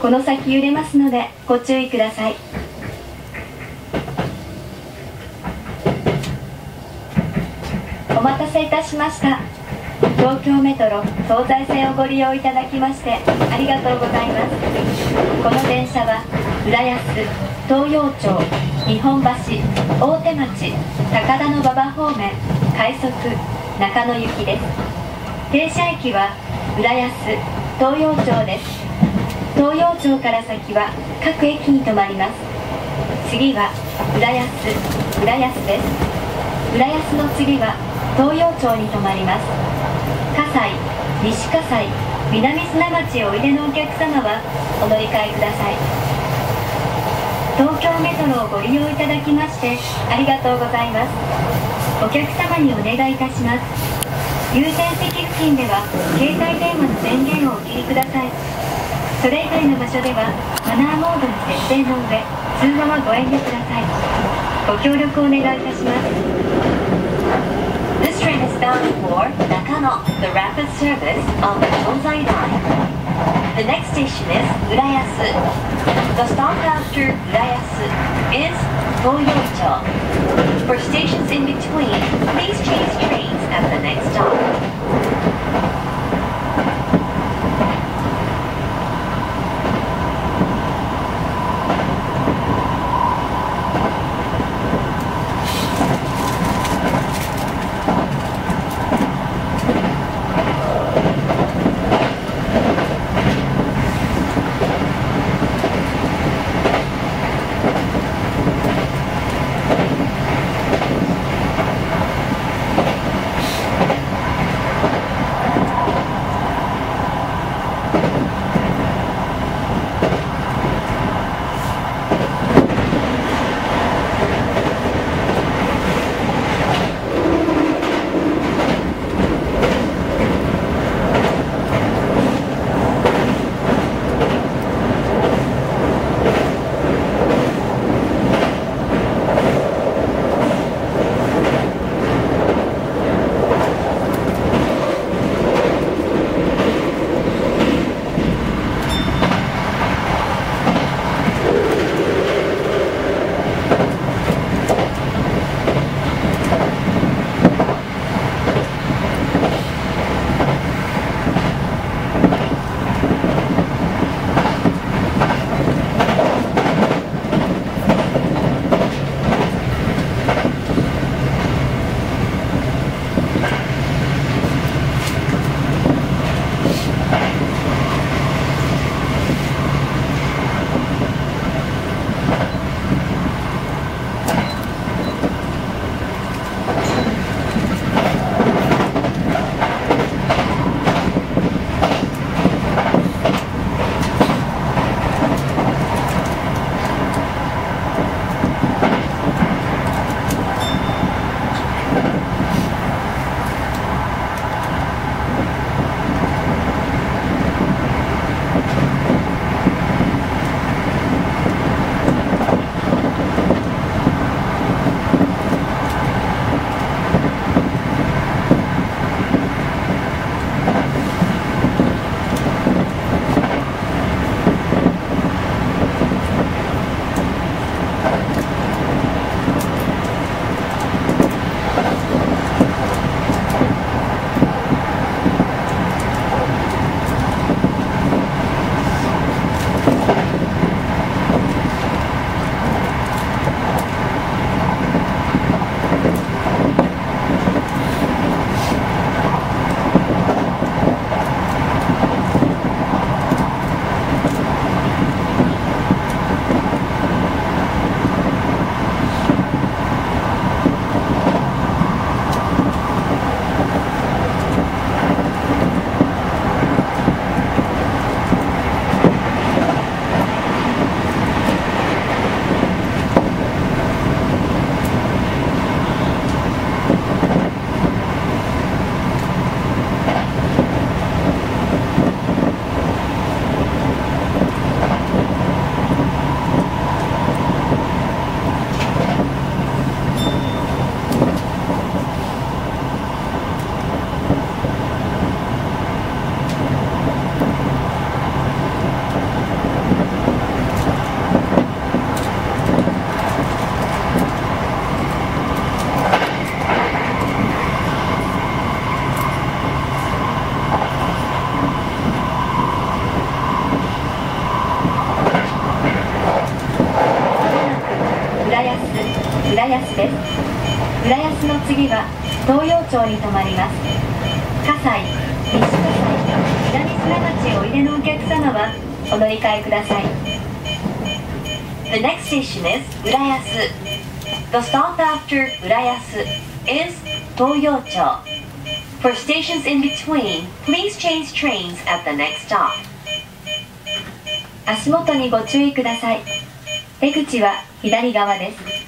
この先揺れますのでご注意くださいお待たせいたしました。東京メトロ東西線をご利用いただきましてありがとうございます。この電車は浦安東洋町日本橋大手町高田馬場方面快速中野行きです。停車駅は浦安東洋町です。東洋町から先は各駅に停まります。次は浦安浦安です。浦安の次は東洋町に停まります。葛西西葛西南砂町へおいでのお客様はお乗り換えください。東京メトロをご利用いただきましてありがとうございます。お客様にお願いいたします。優先席付近では携帯電話の電源をお切りください。それ以外の場所ではマナーモードに設定の上通話はご遠慮ください。ご協力お願いいたします。Train is bound for Nakano, the rapid service of the Tonsai Line. The next station is Urayasu. The stop after Urayasu is Toyoicho. For stations in between, please change trains at the next stop. 浦安です浦安の次は東洋町に停まります葛西西葛西南砂町おいでのお客様はお乗り換えください The next station is Urayasu. The stop after Urayasu is Toyocho. For stations in between, please change trains at the next stop. 足元にご注意ください出口は左側です